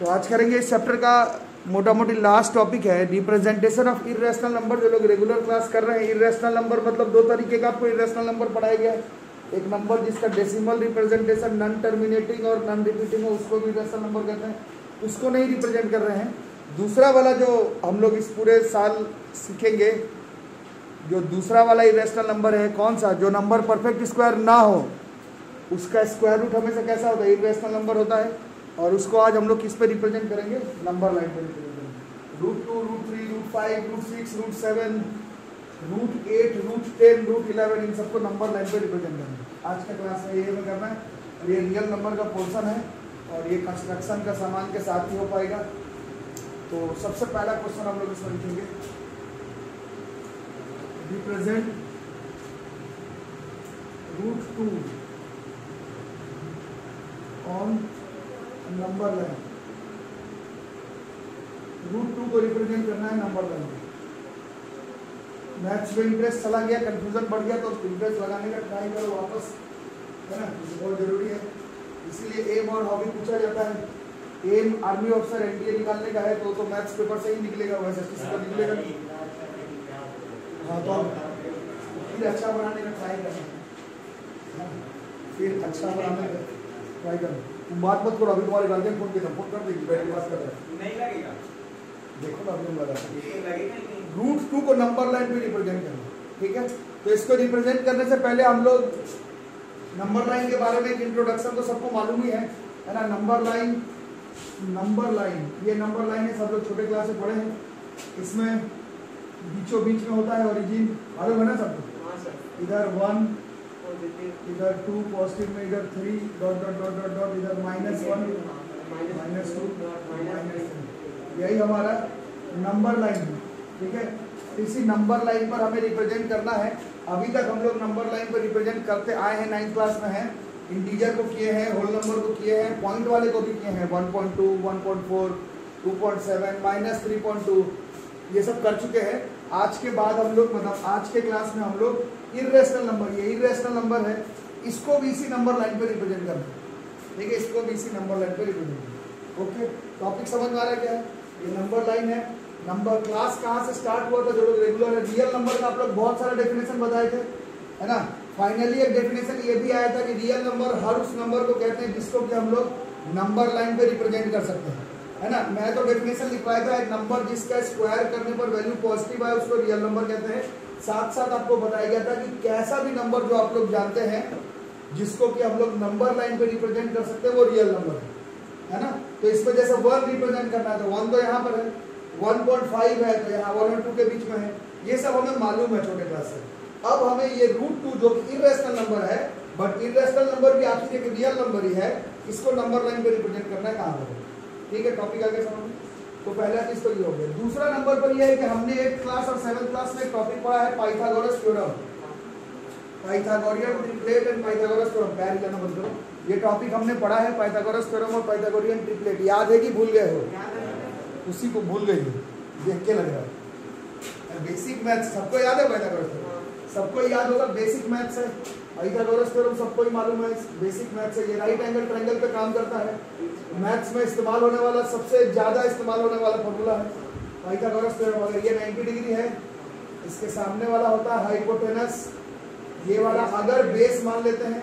तो आज करेंगे इस चैप्टर का मोटा मोटी लास्ट टॉपिक है रिप्रेजेंटेशन ऑफ़ इरेशनल नंबर जो लोग रेगुलर क्लास कर रहे हैं इरेशनल नंबर मतलब दो तरीके का आपको इरेशनल नंबर पढ़ाया गया है। एक नंबर जिसका डेसिमल रिप्रेजेंटेशन नॉन टर्मिनेटिंग और नॉन रिपीटिंग हो, उसको भी इरेशनल नंबर कहते हैं। उसको नहीं रिप्रेजेंट कर रहे हैं। दूसरा वाला जो हम लोग इस पूरे साल सीखेंगे, जो दूसरा वाला इरेशनल नंबर है, कौन सा? जो नंबर परफेक्ट स्क्वायर ना हो, उसका स्क्वायर रूट हमेशा कैसा होता है? इरेशनल नंबर होता है। और उसको आज हम लोग किस पे रिप्रेजेंट करेंगे? नंबर लाइन पे रिप्रेजेंट करेंगे। Root two root three root five root six root seven root eight root ten root eleven इन सबको नंबर लाइन पे रिप्रेजेंट करेंगे। आज का क्लास में ये में करना है। और ये रियल नंबर का पोर्सन है और ये कंस्ट्रक्शन का सामान के साथ ही हो पाएगा। तो सबसे पहला क्वेश्चन हम लोग इसमें लिखेंगे। Represent root two on number line root two को रिप्रेजेंट करना है नंबर लाइन मैथ्स में इंटरेस्ट चला गया कंफ्यूजन बढ़ गया तो इंटरेस्ट लगाने का ट्राई करो वापस, है ना? बहुत ज़रूरी है। इसीलिए एम और हॉबी पूछा जाता है। एम आर्मी ऑफिसर एनडीए निकालने का है तो तो मैथ्स पेपर से ही निकलेगा, वैसे किसी का निकलेगा हाँ तो फिर अच्छा बनाने का ट्राई करना फिर अच्छा बनाने का ट्राई करना तुम बात मत करो अभी तुम्हारे गार्जियन फ़ोन के फ़ोन कर देगी बैठ के बात कर रहे नहीं लगेगा। देखो ना अभी लगा ये लगेगा ही नहीं। रूट टू को नंबर लाइन पे रिप्रेजेंट करना ठीक है? तो इसको रिप्रेजेंट करने से पहले हम लोग नंबर लाइन के बारे में एक इंट्रोडक्शन तो सबको मालूम ही है है ना? नंबर लाइन नंबर लाइन ये नंबर लाइन है सब लोग छोटे क्लास से पढ़े हैं। इसमें बीचों बीच में होता है ओरिजिन मालूम है ना सबको? हाँ इधर वन इधर टू पॉजिटिव में इधर three dot dot dot dot dot इधर minus one minus two minus three यही हमारा नंबर लाइन है, ठीक है? इसी नंबर लाइन पर हमें रिप्रेजेंट करना है। अभी तक हम लोग नंबर लाइन पर रिप्रेजेंट करते आए हैं नाइन्थ क्लास में हैं। इंटीजर को किए हैं होल नंबर को किए हैं पॉइंट वाले को भी किए हैं। 1.2 1.4 2.7 माइनस थ्री ये सब कर चुके हैं। आज के बाद हम लोग मतलब आज के क्लास में हम लोग इरेशनल नंबर ये इरेशनल नंबर है, इसको भी इसी नंबर लाइन पर रिप्रेजेंट करना है। ठीक है, इसको भी इसी नंबर लाइन पर रिप्रेजेंट करना ओके टॉपिक समझ में आ रहा है क्या? है ये नंबर लाइन है। नंबर क्लास कहाँ से स्टार्ट हुआ था? जो लोग रेगुलर है। रियल नंबर का आप लोग बहुत सारे डेफिनेशन बताए थे, है ना? फाइनली एक डेफिनेशन ये भी आया था कि रियल नंबर हर उस नंबर को कहते हैं जिसको कि हम लोग नंबर लाइन पे रिप्रेजेंट कर सकते हैं। है ना? मैं तो डेफिनेशन लिखवाया था, एक नंबर जिसका स्क्वायर करने पर वैल्यू पॉजिटिव है उसको रियल नंबर कहते हैं। साथ साथ आपको बताया गया था कि कैसा भी नंबर जो आप लोग जानते हैं, जिसको कि हम लोग नंबर लाइन पे रिप्रेजेंट कर सकते हैं, वो रियल नंबर है। है ना? तो इसमें जैसे वन रिप्रेजेंट करना है तो वन तो यहाँ पर है 1.5 है तो यहाँ वन और टू के बीच में है। ये सब हमें मालूम है छोटे क्लास से। अब हमें ये रूट टू जो कि इरेशनल नंबर है बट इरेशनल नंबर भी आखिर एक रियल नंबर ही है, इसको नंबर लाइन पे रिप्रेजेंट करना है, कहाँ पर ठीक है टॉपिक आगे समझ तो पहला चीज़ तो ये हो गया। दूसरा नंबर पर यह है कि हमने एक क्लास और सेवन क्लास में टॉपिक पढ़ा है Pythagoras theorem Pythagorean triplet and Pythagoras theorem पैर लेना बंद करो। ये टॉपिक हमने पढ़ा है पाइथागोरस थ्योरम और पाइथागोरियन ट्रिपलेट याद है कि भूल गए हो? उसी को भूल गई है। देख के लग रहा है। बेसिक मैथ सबको याद है पाइथागोरस थ्योरम सबको याद होगा बेसिक मैथ्स है। थ्योरम सबको ही मालूम है बेसिक मैथ्स है। ये राइट एंगल ट्रायंगल पे काम करता है। मैथ्स में इस्तेमाल होने वाला सबसे ज़्यादा इस्तेमाल होने वाला फॉर्मूला है। पाइथागोरस थ्योरम अगर ये 90 डिग्री है। इसके सामने वाला होता है हाइपोटेनस ये वाला अगर बेस मान लेते हैं,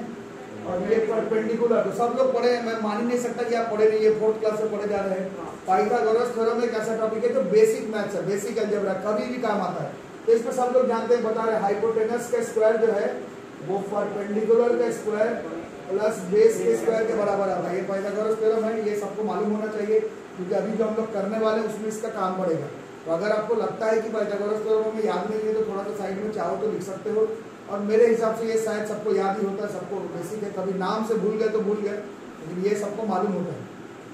और ये परपेंडिकुलर तो सब लोग पढ़े मैं मान ही नहीं सकता कि आप पढ़े नहीं, ये फोर्थ क्लास से पढ़े जा रहे हैं। पाइथागोरस थ्योरम एक ऐसा टॉपिक है? जो बेसिक मैथ्स है बेसिक अलजेब्रा कभी भी काम आता है। तो इसमें सब लोग जानते हैं, बता रहे हाइपोटेनस का स्क्वायर जो है, वो परपेंडिकुलर का स्क्वायर प्लस बेस के स्क्वायर के बराबर आता है ये पाइथागोरस थ्योरम है, ये सबको मालूम होना चाहिए, क्योंकि अभी जो हम लोग करने वाले हैं, उसमें इसका काम पड़ेगा तो अगर आपको लगता है कि पाइथागोरस थ्योरम हमें याद नहीं है तो थोड़ा सा साइड में चाहो तो लिख सकते हो। और मेरे हिसाब से ये शायद सबको याद ही होता है, सबको बेसिक है। कभी नाम से भूल गए तो भूल गए, लेकिन ये सबको मालूम होता है।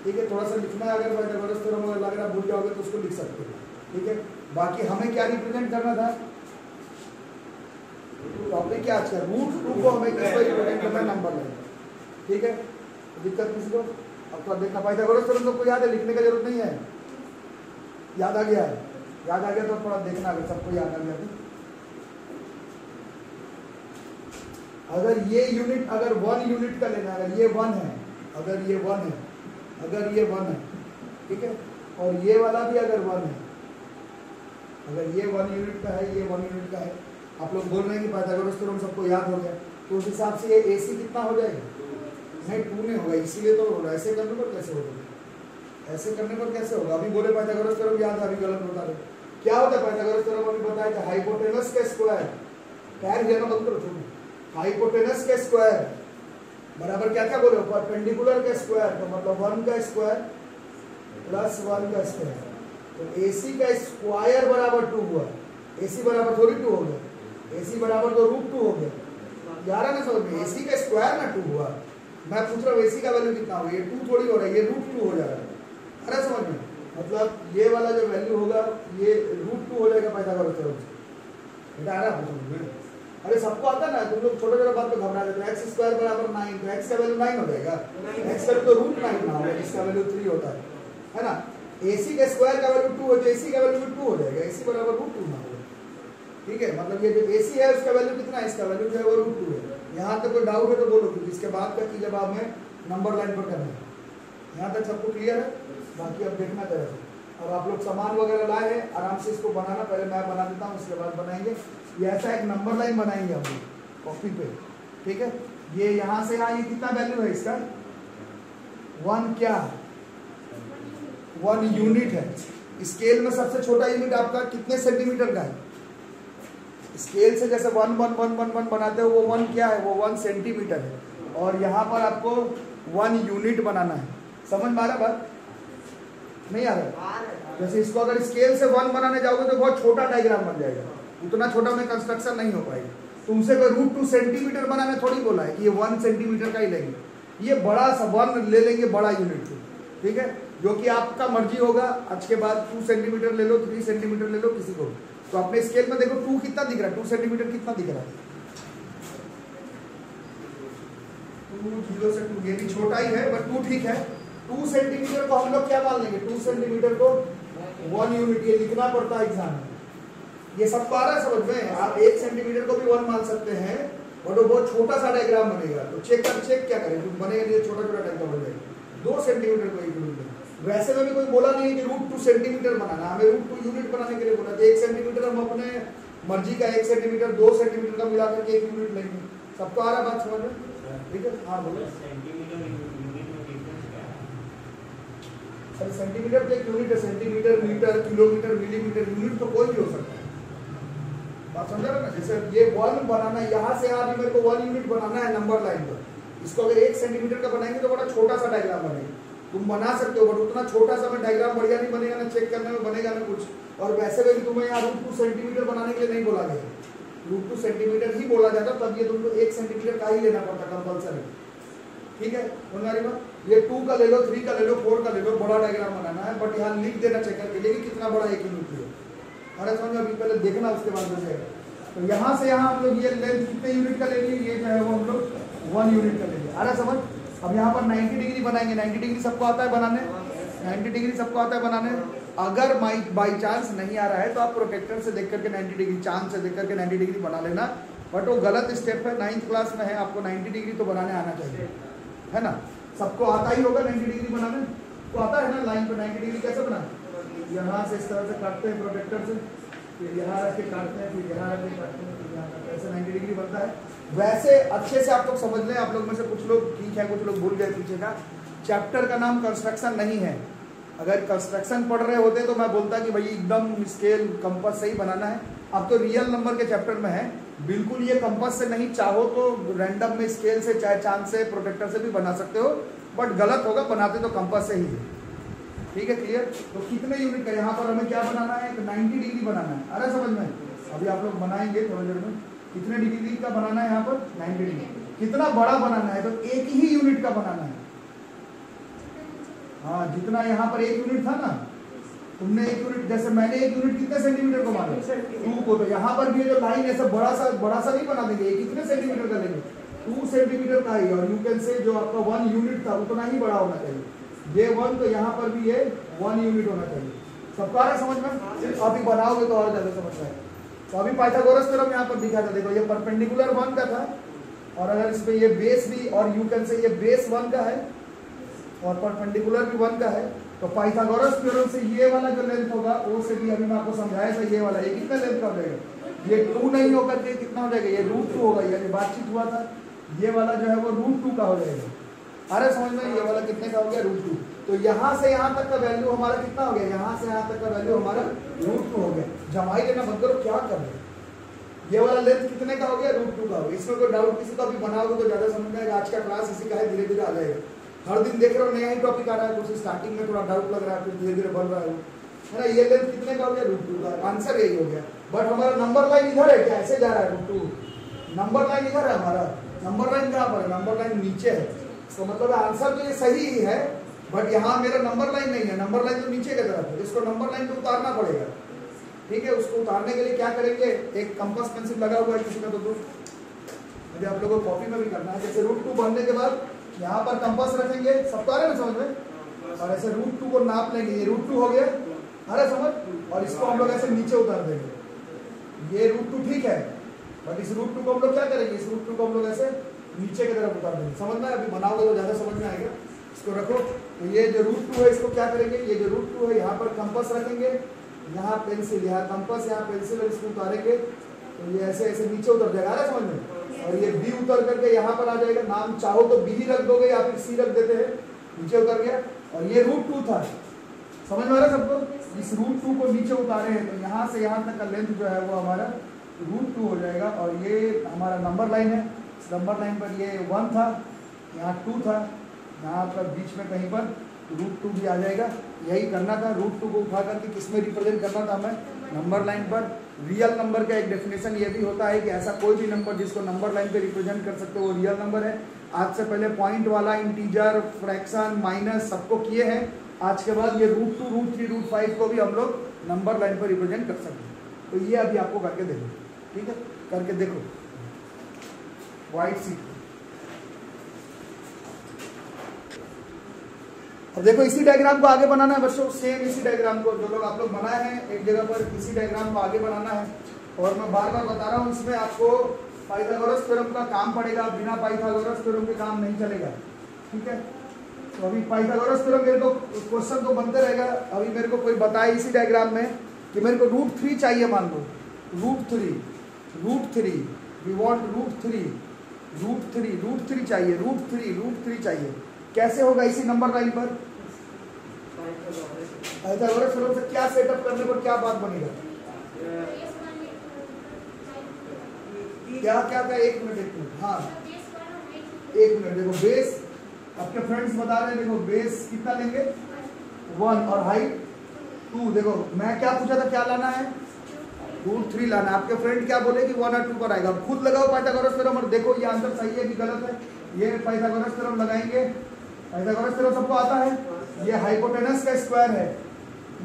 ठीक है, थोड़ा सा लिखना है अगर पाइथागोरस थ्योरम अगर लग रहा भूल जाओगे तो उसको लिख सकते हो। ठीक है? बाकी हमें क्या रिप्रेजेंट करना था? टॉपिक क्या आज का रूट टू को हमें किस पर रिप्रेजेंट करना नंबर लेना ठीक है? दिक्कत किसी को? अब तो देखना पाइथागोरस थ्योरम तो याद है? लिखने का ज़रूरत नहीं है। याद आ गया है। याद आ गया तो थोड़ा देखना, अगर सबको याद आ गया तो। अगर ये यूनिट अगर वन यूनिट का लेना अगर ये वन है, अगर ये वन है, अगर ये वन है, ठीक है? और ये वाला भी अगर वन है अगर ये वन यूनिट का है, ये वन यूनिट का है। आप लोग बोल रहे हैं कि पाइथागोरस थ्योरम सबको याद हो गया। तो उस हिसाब से ये ए सी कितना हो जाएगा? नहीं टू नहीं होगा, इसीलिए तो ऐसे करने पर कैसे होगा? ऐसे करने पर कैसे होगा? अभी बोले पाइथागोरस थ्योरम याद है, अभी गलत बता रहे क्या होता है पाइथागोरस थ्योरम अभी बताया था हाइपोटेनस का स्क्वायर पैर जाना बंद करो छोड़ो। हाइपोटेनस का स्क्वायर बराबर क्या क्या बोले? परपेंडिकुलर का स्क्वायर तो मतलब वन का स्क्वायर प्लस वन का स्क्वायर तो AC का स्क्वायर बराबर टू हुआ। AC बराबर थोड़ी टू हो गया। AC बराबर तो रूट टू हो गया। यार ना समझ में AC का स्क्वायर ना टू हुआ। मैं पूछ रहा हूँ AC का वैल्यू कितना हो? ये टू थोड़ी हो रहा है ये रूट टू हो जा रहा है। अरे समझ में मतलब ये वाला जो वैल्यू होगा ये रूट टू हो जाएगा पाइथागोरस थ्योरम से। बेटा आ रहा है समझ में अरे सबको आता है ना तुम लोग छोटे छोटे बात पे घबरा देते एक्स स्क्वायर बराबर नाइन तो एक्स का वैल्यू नाइन हो जाएगा। एक्स का तो रूट नाइन ना होगा इसका वैल्यू थ्री होता है। है ना? एसी का स्क्वायर का वैल्यू टू हो जाए एसी का वैल्यू टू हो जाएगा। एसी बराबर रूट टू ना होगा ठीक है? मतलब ये जो एसी है, उसका वैल्यू कितना है? इसका वैल्यू जो है वो रूट टू है। यहाँ तक कोई डाउट है तो बोलो, क्योंकि इसके बाद का चीज़ अब हमें नंबर लाइन पर करना है। यहाँ तक सबको क्लियर है? बाकी अब देखना से अब आप लोग सामान वगैरह लाए हैं, आराम से इसको बनाना। पहले मैं बना देता हूँ, उसके बाद बनाएँगे। ये ऐसा एक नंबर लाइन बनाएँगे हम लोग कॉपी पे। ठीक है? ये यहाँ से यहाँ ये कितना वैल्यू है इसका? वन क्या? वन यूनिट है। स्केल में सबसे छोटा यूनिट आपका कितने सेंटीमीटर का है? स्केल से जैसे one one one one one बनाते हो, वो वन क्या है? वो वन सेंटीमीटर है। और यहाँ पर आपको वन यूनिट बनाना है। समझ में आ रहा बात? नहीं आ रहा? जैसे इसको अगर स्केल से वन बनाने जाओगे तो बहुत छोटा डायग्राम बन जाएगा। उतना छोटा में कंस्ट्रक्शन नहीं हो पाएगी। तुमसे कोई रूट टू सेंटीमीटर बनाने थोड़ी बोला है कि ये वन सेंटीमीटर का ही लेंगे। ये बड़ा सा वन ले लेंगे बड़ा यूनिट ठीक है? जो कि आपका मर्ज़ी होगा। आज के बाद टू सेंटीमीटर ले लो थ्री सेंटीमीटर ले लो, किसी को तो अपने स्केल में देखो टू कितना दिख रहा है? टू सेंटीमीटर कितना दिख रहा है? टू ज़ीरो से टू छोटा ही है बट टू ठीक है। टू सेंटीमीटर को हम लोग क्या मान लेंगे? टू सेंटीमीटर को वन यूनिट ये लिखना पड़ता है एग्ज़ाम ये सबको आ रहा है समझ में? आप एक सेंटीमीटर को भी वन मान सकते हैं बट वो बहुत छोटा सा डायग्राम बनेगा। तो चेक कर चेक क्या करें? बनेगा छोटा छोटा डायग्राम बन जाएगा दो सेंटीमीटर को एक वैसे में भी कोई बोला नहीं है कि रूट टू सेंटीमीटर बनाना। हमें रूट टू यूनिट बनाने के लिए बोला। तो एक सेंटीमीटर हम अपने मर्ज़ी का एक सेंटीमीटर दो सेंटीमीटर का मिला करके एक यूनिट लेंगे। सबको आ रहा बात समझ में? ठीक है? हाँ बोलो। सर सेंटीमीटर तो एक यूनिट है। Centimetre metre kilometre millimetre unit तो कोई भी हो सकता है। बात समझ रहे ना? जैसे ये वन बनाना यहाँ से यहाँ भी मेरे को वन यूनिट बनाना है नंबर लाइन पर। इसको अगर एक सेंटीमीटर का बनाएँगे तो बड़ा छोटा सा डायग्राम बनेगा। तुम बना सकते हो बट उतना छोटा सा में डायग्राम बढ़िया नहीं बनेगा, ना चेक करने में बनेगा, ना कुछ। और वैसे भी तुम्हें यहाँ रूट टू सेंटीमीटर बनाने के लिए नहीं बोला गया। रूट टू सेंटीमीटर ही बोला जाता, तब ये तुमको एक सेंटीमीटर का ही लेना पड़ता कंपल्सरी ठीक है? ये टू का ले लो थ्री का ले लो फोर का ले लो, बड़ा डायग्राम बनाना है बट यहाँ लिख देना चेक करके लिए कितना बड़ा एक यूनिट है। अरे समझ अभी पहले देखना, उसके बाद हो तो यहाँ से यहाँ हम लोग ये लेंथ कितने यूनिट का ले लिए ये जो है वो हम लोग वन यूनिट का ले लिया अरे समझ? अब यहाँ पर 90 डिग्री बनाएँगे। 90 डिग्री सबको आता है बनाने? 90 डिग्री सबको आता है बनाने। अगर माई बाई चांस नहीं आ रहा है तो आप प्रोटेक्टर से देख करके 90 डिग्री चाँद से देख करके 90 डिग्री बना लेना। बट वो गलत स्टेप है। नाइन्थ क्लास में है। आपको 90 डिग्री तो बनाने आना चाहिए। है ना? सबको आता ही होगा 90 डिग्री बनाने। तो आता है ना लाइन पर 90 डिग्री कैसे बनाना? यहाँ से इस तरह से काटते हैं प्रोटेक्टर से। फिर यहाँ रख के काटते हैं, फिर यहाँ रख के काटते हैं, फिर यहाँ ऐसे 90 डिग्री बनता है। वैसे अच्छे से आप लोग समझ लें, आप लोग में से कुछ लोग ठीक है, कुछ लोग भूल गए पीछे का। चैप्टर का नाम कंस्ट्रक्शन नहीं है। अगर कंस्ट्रक्शन पढ़ रहे होते तो मैं बोलता कि भाई एकदम स्केल कंपस से ही बनाना है। अब तो रियल नंबर के चैप्टर में है। बिल्कुल ये कंपस से नहीं, चाहो तो रैंडम में स्केल से, चाहे चाँद से प्रोटेक्टर से भी बना सकते हो। बट गलत होगा, बनाते तो कंपस से ही। है ठीक है क्लियर तो कितने यूनिट का? यहाँ पर हमें क्या बनाना है? 90 डिग्री बनाना है। अरे समझ में। अभी आप लोग बनाएँगे थोड़ी देर में। कितने डिग्री का बनाना है यहाँ पर? 90 डिग्री। कितना बड़ा बनाना है? तो एक ही यूनिट का बनाना है। हाँ जितना यहाँ पर एक यूनिट था ना तुमने एक यूनिट जैसे मैंने एक यूनिट कितने सेंटीमीटर को माना टू को। तो यहाँ पर भी जो लाइन ऐसा बड़ा सा बड़ा सा नहीं बना देंगे कितने सेंटीमीटर का लेंगे? टू सेंटीमीटर का ही और यू कैन से जो आपका वन यूनिट था उतना ही बड़ा होना चाहिए। ये वन तो यहाँ पर भी ये वन यूनिट होना चाहिए। सबका आ रहा समझ में? अभी बनाओगे तो और ज़्यादा समझ में तो अभी पाइथागोरस थ्योरम यहाँ पर दिखा था, देखो ये परपेंडिकुलर वन का था, और अगर इस पे ये बेस भी, और यू कैन से ये बेस वन का है, और परपेंडिकुलर भी वन का है तो पाइथागोरस थ्योरम से ये वाला जो लेंथ होगा वो से भी अभी मैं आपको समझाया था ये वाला, ये कितना लेंथ का जाएगा? ये टू नहीं होकर के कितना हो जाएगा? ये रूट टू होगा, यानी बातचीत हुआ था, ये वाला जो है वो रूट टू का हो जाएगा। अरे समझ में ये वाला कितने का हो गया? रूट टू तो यहाँ से यहाँ तक का वैल्यू हमारा कितना हो गया? यहाँ से यहाँ तक का वैल्यू हमारा रूट टू हो गया। जमाई लेना मत करो, क्या कर रहे हो? ये वाला लेंथ कितने का हो गया? रूट टू का हो गया। इसमें कोई डाउट किसी का भी बनाओगे तो ज़्यादा समझ में आएगा। आज का क्लास इसी का है धीरे धीरे आ जाएगा। हर दिन देख रहे हो, नया ही टॉपिक आ रहा है, कुछ स्टार्टिंग में थोड़ा डाउट लग रहा है फिर धीरे धीरे बढ़ रहा है। है ना, ये लेंथ कितने का हो गया? रूट टू का। आंसर यही हो गया। बट हमारा नंबर लाइन इधर है क्या? ऐसे जा रहा है रूट टू नंबर लाइन इधर है हमारा। नंबर लाइन कहाँ पर है? नंबर लाइन नीचे है। इसका मतलब आंसर तो ये सही ही है। बट यहाँ मेरा नंबर लाइन नहीं है। नंबर लाइन तो नीचे की तरफ़ है। इसको नंबर लाइन पे उतारना पड़ेगा। ठीक है? उसको उतारने के लिए क्या करेंगे? एक कंपास पेंसिल लगा हुआ है किसी का तो दो मुझे आप लोगों को कॉपी में भी करना है। जैसे रूट टू बनने के बाद यहाँ पर कंपास रखेंगे। सब तो आ रहे ना समझ में? और ऐसे रूट टू को नाप लेंगे। ये रूट टू हो गया। अरे समझ? और इसको हम लोग ऐसे नीचे उतार देंगे। ये रूट टू ठीक है। बट इस रूट टू को हम लोग क्या करेंगे? इस रूट टू को हम लोग ऐसे नीचे की तरफ़ उतार देंगे। समझ में अभी बनाओगे तो ज़्यादा समझ में आएगा। इसको रखो। तो ये जो रूट टू है इसको क्या करेंगे? ये जो रूट टू है यहाँ पर कंपस रखेंगे। यहाँ पेंसिल यहाँ कंपस यहाँ पेंसिल और इसको उतारेंगे। तो ये ऐसे ऐसे नीचे उतर जाएगा। ना समझ में? और ये बी उतर करके यहाँ पर आ जाएगा। नाम चाहो तो बी ही रख दोगे या फिर सी रख देते हैं। नीचे उतर गया। और ये रूट टू था। समझ में आ रहा है सबको? इस रूट टू को नीचे उतारे हैं तो यहाँ से यहाँ तक का लेंथ जो है वो हमारा रूट टू हो जाएगा। और ये हमारा नंबर लाइन है। इस नंबर लाइन पर ये वन था यहाँ टू था। यहाँ पर बीच में कहीं पर रूट टू भी आ जाएगा। यही करना था। रूट टू को उठा करके किसमें रिप्रेजेंट करना था हमें? नंबर लाइन पर। रियल नंबर का एक डेफिनेशन ये भी होता है कि ऐसा कोई भी नंबर जिसको नंबर लाइन पे रिप्रेजेंट कर सकते हो, वो रियल नंबर है। आज से पहले पॉइंट वाला इंटीजर फ्रैक्शन माइनस सबको किए हैं। आज के बाद ये root two root three root five को भी हम लोग नंबर लाइन पर रिप्रेजेंट कर सकते हैं। तो ये अभी आपको करके देखो। ठीक है? करके देखो। वाइट सीट अब देखो, इसी डायग्राम को आगे बनाना है बच्चों। सेम इसी डायग्राम को जो लोग आप लोग बनाए हैं, एक जगह पर इसी डायग्राम को आगे बनाना है। और मैं बार बार बता रहा हूँ, इसमें आपको पाइथागोरस थ्योरम का काम पड़ेगा। बिना पाइथागोरस थ्योरम के काम नहीं चलेगा। ठीक है? तो अभी पाइथागोरस थ्योरम मेरे को क्वेश्चन तो बनते रहेगा। अभी मेरे को कोई बताए इसी डायग्राम में कि मेरे को रूट थ्री चाहिए, मान लो। Root three root three we want root three root three root three चाहिए रूट थ्री रूट थ्री चाहिए। कैसे होगा इसी नंबर लाइन पर? से क्या सेटअप करने पर क्या बात बनेगा? क्या क्या क्या? एक मिनट एक मिनट हाँ। एक मिनट, देखो बेस आपके फ्रेंड्स बता रहे हैं, देखो बेस कितना लेंगे? वन और हाइट टू देखो, मैं क्या पूछा था, क्या लाना है? रूट थ्री लाना आपके फ्रेंड क्या बोले कि वन और टू पर आएगा? खुद लगाओ पाइथागोरस थ्योरम और देखो, ये आंसर सही है कि गलत है? ये पाइथागोरस थ्योरम लगाएँगे। पाइथागोरस थ्योरम सबको आता है। ये हाइपोटेनस का स्क्वायर है।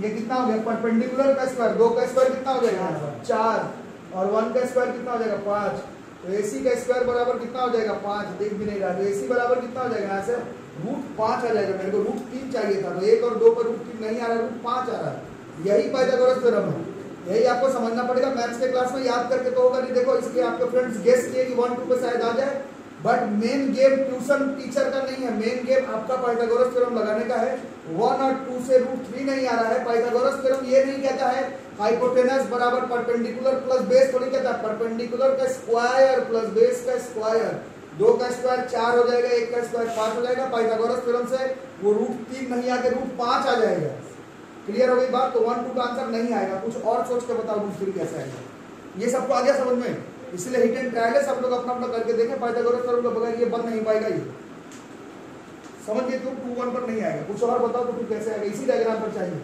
ये कितना हो गया? परपेंडिकुलर का स्क्वायर दो का स्क्वायर कितना हो जाएगा? चार। और वन का स्क्वायर कितना हो जाएगा? पाँच। तो एसी का स्क्वायर बराबर कितना हो जाएगा? पाँच। देख भी नहीं रहा। तो एसी बराबर कितना हो जाएगा? यहाँ से रूट पाँच आ जाएगा। मेरे को रूट तीन चाहिए था। तो एक और दो पर रूट तीन नहीं आ रहा रूट पाँच आ रहा है। यही पाइथागोरस थ्योरम है। यही आपको समझना पड़ेगा। मैथ्स के क्लास में याद करके तो होगा। नहीं देखो इसलिए आपके फ्रेंड्स गेस्ट किए कि वन टू पे शायद आ जाए। But main game tuition teacher का नहीं है. मेन गेम आपका पाइथागोरस थ्योरम लगाने का है. वन और टू से रूट थ्री नहीं आ रहा है. पाइथागोरस थ्योरम ये नहीं कहता है. हाइपोटेनस बराबर परपेंडिकुलर प्लस बेस थोड़ी कहता है. परपेंडिकुलर का स्क्वायर प्लस बेस का स्क्वायर दो का स्क्वायर चार हो जाएगा. एक का स्क्वायर पाँच हो जाएगा. पाइथागोरस थ्योरम से वो रूट तीन नहीं आके रूट पाँच आ जाएगा. क्लियर हो गई बात? तो वन टू का आंसर नहीं आएगा. कुछ और सोच के बताओ रूट थ्री कैसे आएगा ये सबको आ गया समझ में? इसलिए हिट एंड ट्रायल है सब लोग अपना अपना करके देखें पाइथागोरस थ्योरम के बगैर ये बन नहीं पाएगा ये। समझ गए तुम टू वन पर नहीं आएगा। कुछ और बताओ तो टू कैसे आएगा? इसी डायग्राम पर चाहिए।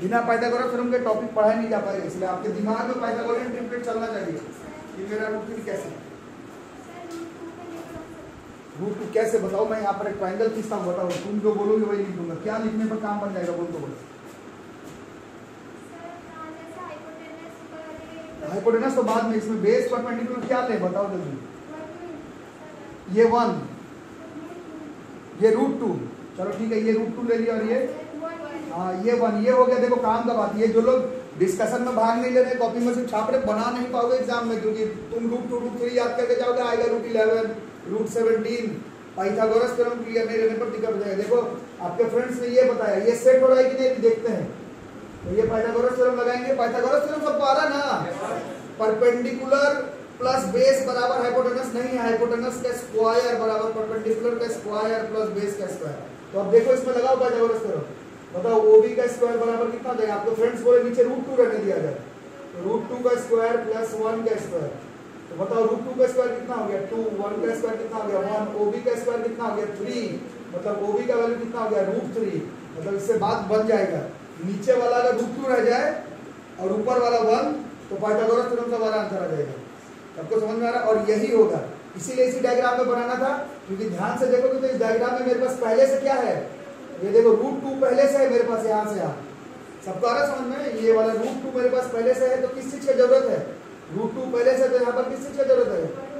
बिना पाइथागोरस थ्योरम के टॉपिक पढ़ाया नहीं जा पाएगा। इसलिए आपके दिमाग में पाइथागोरियन टेम्पलेट चलना चाहिए। कि मेरा रूट थ्री कैसे? रूट कैसे? बताओ, मैं यहाँ पर एक ट्राइंगल खींचता हूँ, बताओ। तुम जो बोलोगे वही लिख दूँगा। क्या लिखने पर काम बन जाएगा? बोल तो बोलो। हाइपोटेनस तो बाद में, इसमें बेस परपेंडिकुलर क्या ले बताओ जल्दी। ये वन, ये रूट टू चलो ठीक है, ये रूट टू ले लिया और ये हाँ ये वन, ये हो गया। देखो, काम का बात, ये जो लोग डिस्कशन में भाग नहीं ले रहे कॉपी में से छाप रहे, बना नहीं पाओगे एग्ज़ाम में, क्योंकि तुम रूट टू रूट थ्री याद करके जाओगे, आएगा root eleven root seventeen Pythagoras theorem clear नहीं रहने पर दिक्कत हो जाएगा। देखो, आपके फ्रेंड्स ने ये बताया, ये सेट हो रहा है कि नहीं देखते हैं। तो ये पाइथागोरस थ्योरम लगाएँगे। पाइथागोरस थ्योरम सबको आ रहा ना? परपेंडिकुलर प्लस बेस बराबर हाइपोटेनस नहीं है। हाइपोटेनस का स्क्वायर बराबर परपेंडिकुलर का स्क्वायर प्लस बेस का स्क्वायर तो अब देखो इसमें लगाओ पाइथागोरस थ्योरम बताओ ओबी का स्क्वायर बराबर कितना हो आपको फ्रेंड्स बोले नीचे रूट टू रहने दिया जाए। तो रूट टू का स्क्वायर प्लस वन का स्क्वायर तो बताओ रूट टू का स्क्वायर कितना हो गया? टू वन का स्क्वायर कितना हो गया? वन ओबी का स्क्वायर कितना हो गया? थ्री मतलब ओबी का वैल्यू कितना हो गया? रूट थ्री मतलब इससे बात बन जाएगा। नीचे वाला अगर टू रह जाए और ऊपर वाला वन तो पाइथागोरस थ्योरम का हमारा आंसर आ जाएगा। सबको समझ में आ रहा है? और यही होगा। इसीलिए इसी डायग्राम में बनाना था क्योंकि ध्यान से देखोगे तो इस डायग्राम में मेरे पास पहले से क्या है? ये देखो रूट टू पहले से है मेरे पास यहाँ से यहाँ। सबको आ रहा समझ में? ये वाला रूट टू मेरे पास पहले से है तो किस चीज़ की ज़रूरत है? रूट टू पहले से तो यहाँ पर किस चीज़ की ज़रूरत है?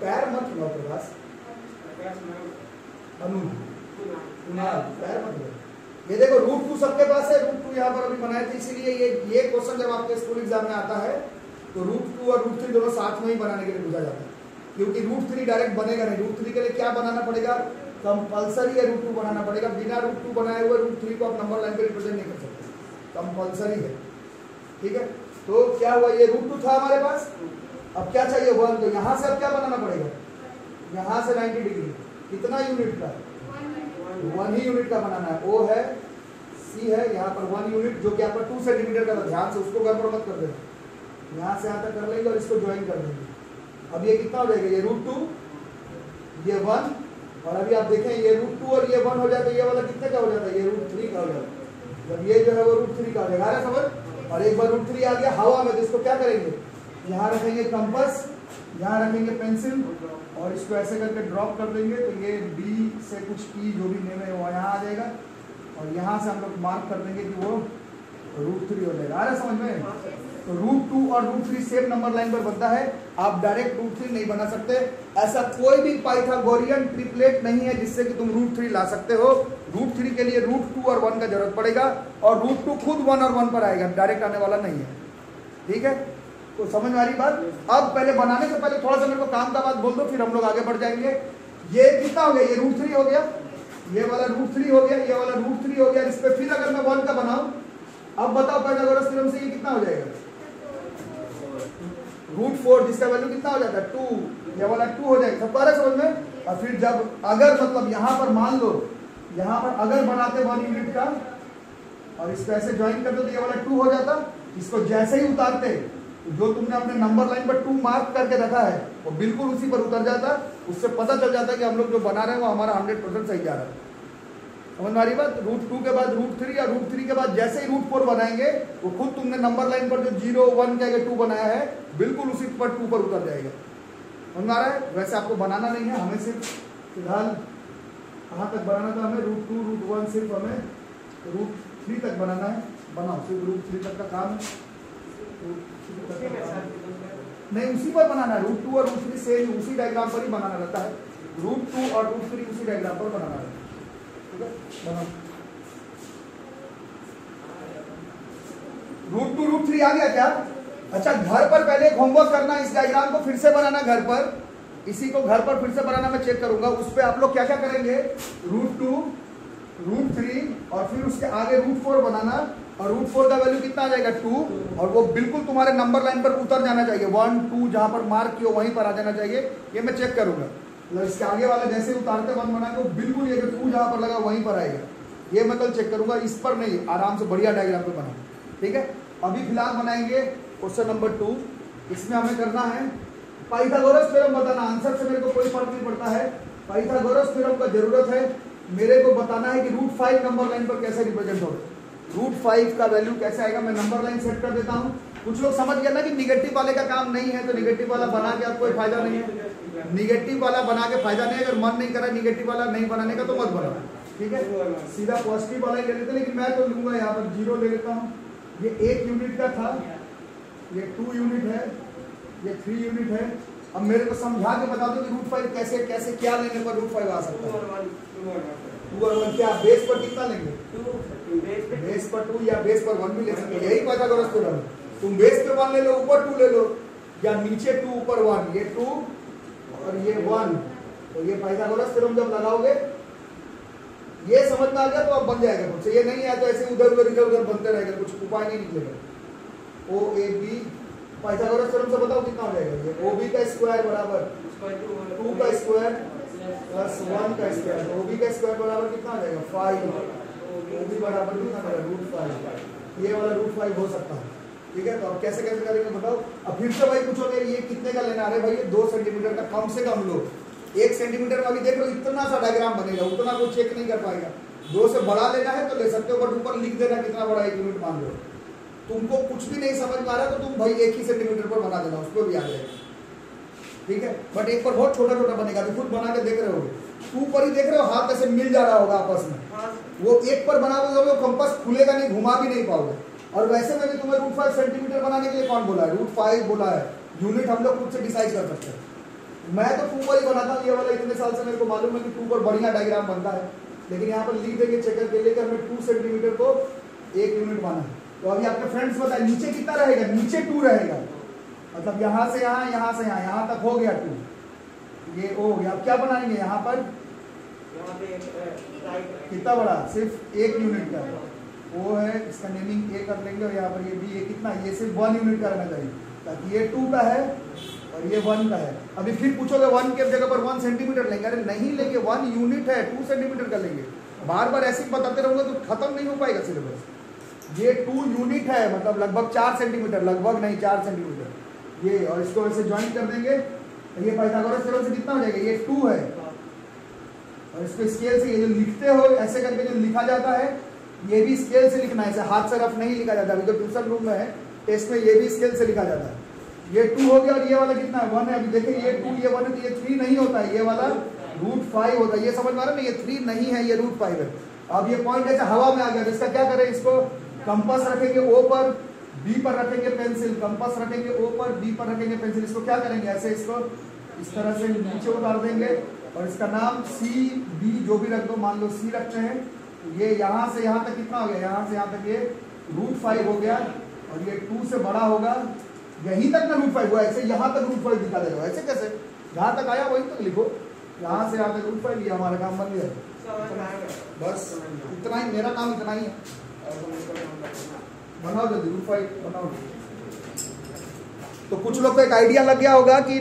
पैर मत लो प्रकाश अनु। पैर मत लो ये देखो रूट टू सबके पास है। रूट टू यहाँ पर अभी बनाए थे, इसीलिए ये ये क्वेश्चन जब आपके स्कूल एग्ज़ाम में आता है तो रूट टू और रूट थ्री दोनों साथ में ही बनाने के लिए पूछा जाता है। क्योंकि रूट थ्री डायरेक्ट बनेगा नहीं। रूट थ्री के लिए क्या बनाना पड़ेगा? कंपलसरी है रूट टू बनाना पड़ेगा। बिना रूट टू बनाए हुए रूट थ्री को आप नंबर लाइन पर रिप्रेजेंट नहीं कर सकते। कंपलसरी है। ठीक है? तो क्या हुआ? ये रूट टू था हमारे पास। अब क्या चाहिए? वन तो यहाँ से अब क्या बनाना पड़ेगा? यहाँ से 90 डिग्री कितना यूनिट का? वन ही यूनिट का बनाना है। ओ है सी है, यहाँ पर वन यूनिट जो कि यहाँ पर टू सेंटीमीटर का ध्यान से उसको गड़बड़ मत कर देना। यहाँ से यहाँ तक कर लेंगे और इसको ज्वाइन कर देंगे। अब ये कितना हो जाएगा? ये रूट टू ये वन और अभी आप देखें, ये रूट टू और ये वन हो जाए तो ये वाला कितने का हो जाता है? ये रूट थ्री का हो जाता है। जब ये जो है वो रूट थ्री का हो जाएगा। समझ? और एक बार रूट थ्री आ गया, हवा में तो इसको क्या करेंगे? यहाँ रखेंगे कंपस यहाँ रखेंगे पेंसिल और इसको ऐसे करके ड्रॉप कर देंगे तो ये डी से कुछ ई जो भी नेम है वो यहाँ आ जाएगा। और यहाँ से हम लोग मार्क कर देंगे कि वो रूट थ्री हो जाएगा। है समझ में? तो रूट टू और root three same number line पर बनता है। आप डायरेक्ट रूट थ्री नहीं बना सकते। ऐसा कोई भी पाइथागोरियन ट्रिपलेट नहीं है जिससे कि तुम रूट थ्री ला सकते हो। रूट थ्री के लिए रूट टू और वन का ज़रूरत पड़ेगा। और रूट टू खुद वन और वन पर आएगा। डायरेक्ट आने वाला नहीं है। ठीक है? तो समझ में आ रही बात? अब पहले बनाने से पहले थोड़ा सा मेरे को काम का बात बोल दो, फिर हम लोग आगे बढ़ जाएँगे। ये कितना हो गया? ये रूट थ्री हो गया। ये वाला रूट थ्री हो गया, ये वाला रूट थ्री हो गया। इस पे फिर अगर मैं वन का बनाऊँ, अब बताओ पाइथागोरस थ्योरम से ये कितना हो जाएगा? रूट फोर जिसका वैल्यू कितना हो जाता है? टू ये वाला टू हो जाएगा। सब रहा समझ में? और फिर जब अगर मतलब यहाँ पर मान लो, यहाँ पर अगर बनाते वन यूनिट का, और इसको ऐसे ज्वाइन करते तो ये वाला टू हो जाता। इसको जैसे ही उतारते जो तुमने अपने नंबर लाइन पर टू मार्क करके रखा है, वो बिल्कुल उसी पर उतर जाता, उससे पता चल जाता कि हम लोग जो बना रहे हैं वो हमारा हंड्रेड परसेंट सही जा रहा है। समझ में बात? रूट टू के बाद रूट थ्री और रूट थ्री के बाद जैसे ही रूट फोर बनाएँगे, वो खुद तुमने नंबर लाइन पर जो ज़ीरो वन के आगे टू बनाया है, बिल्कुल उसी पर टू पर उतर जाएगा। समझ आ रहा है? वैसे आपको बनाना नहीं है, हमें सिर्फ़, फ़िलहाल कहाँ तक बनाना था हमें? रूट टू रूट वन सिर्फ़ हमें रूट थ्री तक बनाना है। बनाओ, सिर्फ़ रूट थ्री तक का काम। है नहीं, उसी पर बनाना है। रूट टू और रूट थ्री सेम उसी डायग्राम पर ही बनाना रहता है। रूट टू और रूट थ्री उसी डायग्राम पर बनाना रहता है। ठीक है? रूट टू रूट थ्री आ गया क्या? अच्छा घर पर पहले होमवर्क करना, इस डायग्राम को फिर से बनाना घर पर। इसी को घर पर फिर से बनाना मैं चेक करूँगा। उस पर आप लोग क्या क्या करेंगे? रूट टू रूट थ्री और फिर उसके आगे रूट फोर बनाना। और रूट फोर का वैल्यू कितना आ जाएगा? टू और वो बिल्कुल तुम्हारे नंबर लाइन पर उतर जाना चाहिए. वन टू जहाँ पर मार्क किया वहीं पर आ जाना चाहिए. ये मैं चेक करूँगा। मतलब इसके आगे वाला जैसे उतारते वन बनाएँगे वो बिल्कुल ये टू जहाँ पर लगा, वहीं पर आएगा। ये मैं कल चेक करूँगा, इस पर नहीं, आराम से बढ़िया डायग्राम पर बना ठीक है? अभी फ़िलहाल बनाएँगे क्वेश्चन नंबर टू इसमें हमें करना है पाइथागोरस थ्योरम बताना। आंसर से मेरे को कोई फ़र्क नहीं पड़ता है। पाइथागोरस थ्योरम का ज़रूरत है मेरे को बताना है कि रूट फाइव नंबर लाइन पर कैसे रिप्रेजेंट होगा रूट फाइव का वैल्यू कैसे आएगा मैं नंबर लाइन सेट कर देता हूँ। कुछ लोग समझ गए ना कि निगेटिव वाले का काम नहीं है तो निगेटिव वाला बना के आप कोई फ़ायदा नहीं है। निगेटिव वाला बना के फ़ायदा नहीं है, अगर मन नहीं करा निगेटिव वाला नहीं बनाने का तो मत बनाना ठीक है? सीधा पॉजिटिव वाला ही ले लेते लेकिन मैं तो लूँगा यहाँ पर ज़ीरो ले लेता हूँ। ये एक यूनिट का था, ये टू यूनिट है, ये थ्री यूनिट है। अब मेरे को समझा के बता दो कि रूट फाइव कैसे कैसे, क्या लेने पर रूट फाइव आ सकता है। टू और वन क्या बेस पर कितना लेंगे? बेस पर टू या बेस पर वन भी ले सकते यही पाइथागोरस थ्योरम है तुम बेस पे वन ले लो ऊपर टू ले लो या नीचे टू ऊपर वन ये टू और ये वन तो ये पाइथागोरस थ्योरम जब लगाओगे ये समझ में आ गया तो अब बन जाएगा कुछ। ये नहीं है तो ऐसे उधर उधर इधर उधर बनते रहेगा कुछ उपाय नहीं निकलेगा। O A B Pythagoras theorem से बताओ कितना हो जाएगा ये। ओ बी का स्क्वायर बराबर टू का स्क्वायर प्लस वन का स्क्वायर ओ बी का स्क्वायर बराबर कितना हो जाएगा? फाइव हो सकता है ठीक है तो कैसे कैसे करेंगे बताओ अब फिर से भाई पूछोगे ये कितने का लेना अरे भाई ये दो सेंटीमीटर का कम से कम लो एक सेंटीमीटर का भी देख लो इतना सा डायग्राम बनेगा उतना कोई चेक नहीं कर पाएगा दो से बड़ा लेना है तो ले सकते हो बट ऊपर लिख देना कितना बड़ा एक यूनिट मान लो तुमको कुछ भी नहीं समझ पा रहा तो तुम भाई एक ही सेंटीमीटर पर बना देना, उसको भी आ जाएगा। ठीक है? बट एक पर बहुत छोटा छोटा बनेगा अभी खुद बना के देख रहे हो ऊपर ही देख रहे हो हाथ ऐसे मिल जा रहा होगा आपस में। हाँ। वो एक पर बना हुआ तो कंपास खुलेगा नहीं घुमा भी नहीं पाओगे। और वैसे में भी तुम्हें रूट फाइव सेंटीमीटर बनाने के लिए कौन बोला है? रूट फाइव बोला है। यूनिट हम लोग खुद से डिसाइड कर सकते हैं। मैं तो टू पर ही बनाता हूँ ये वाला इतने साल से मेरे को मालूम है कि टू पर बढ़िया डायग्राम बनता है। लेकिन यहाँ पर लिख देंगे चेकर के लिए कि हमें टू सेंटीमीटर को एक यूनिट माना है। तो अभी आपके फ्रेंड्स बताए नीचे कितना रहेगा? नीचे टू रहेगा। मतलब यहाँ से यहाँ यहाँ से यहाँ यहाँ तक हो गया टू ये ओ हो गया। अब क्या बनाएँगे यहाँ पर? कितना बड़ा? सिर्फ़ एक यूनिट का। वो है इसका नेमिंग ए कर लेंगे और यहाँ पर ये भी ये कितना? ये सिर्फ़ वन यूनिट का रहना चाहिए। ताकि ये टू का है और ये वन का है। अभी फिर पूछोगे वन के जगह पर वन सेंटीमीटर लेंगे। अरे नहीं लेंगे वन यूनिट है टू सेंटीमीटर का लेंगे। बार बार ऐसे ही बताते रहोगे तो खत्म नहीं हो पाएगा सिलेबस ये टू यूनिट है मतलब लगभग चार सेंटीमीटर लगभग नहीं चार सेंटीमीटर ये, और इसको ऐसे ज्वाइन कर देंगे। तो ये पाइथागोरस थ्योरम से कितना हो जाएगा? ये टू है। और इसको स्केल से ये जो लिखते हो, ऐसे करके जो लिखा जाता है, ये भी स्केल से लिखना है। ऐसे हाथ से रफ नहीं लिखा जाता, अभी तो ट्यूशन रूम में है। टेस्ट में ये भी स्केल से लिखा जाता है। ये टू हो गया और ये वाला कितना है? वन है। अभी देखिए ये टू ये वन है तो ये थ्री नहीं होता है। ये वाला रूट फाइव होता है। ये समझ में आ रहा है ये थ्री नहीं है, ये रूट फाइव है। अब ये पॉइंट ऐसे हवा में आ गया। तो इसका क्या करें? इसको कंपास रखेंगे। ओ पर बी पर रखेंगे पेंसिल कंपास रखेंगे ओ पर बी पर रखेंगे पेंसिल इसको क्या करेंगे? ऐसे इसको इस तरह से नीचे उतार देंगे और इसका नाम सी बी जो भी रख दो मान लो सी रखते हैं तो ये यहाँ से यहाँ तक कितना हो गया? यहाँ से यहाँ तक ये रूट फाइव हो गया और ये टू से बड़ा होगा। यहीं तक ना रूट फाइव हुआ ऐसे यहाँ तक रूट फाइव दिखा देगा ऐसे कैसे? जहाँ तक आया वहीं तक लिखो। यहाँ से यहाँ तक रूट फाइव ये हमारा काम बन गया। बस इतना ही मेरा काम इतना ही है। बनाओ जल्दी रूट फाइव बनाओ तो कुछ लोग को एक आइडिया लग गया होगा कि